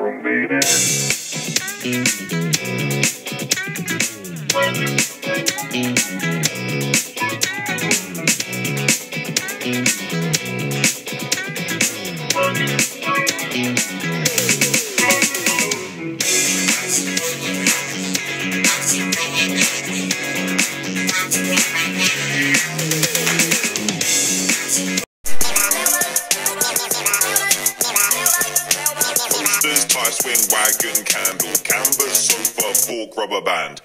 from tie swing wagon candle canvas sofa fork rubber band